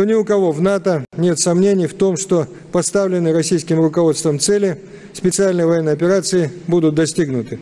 Но ни у кого в НАТО нет сомнений в том, что поставленные российским руководством цели специальной военной операции будут достигнуты.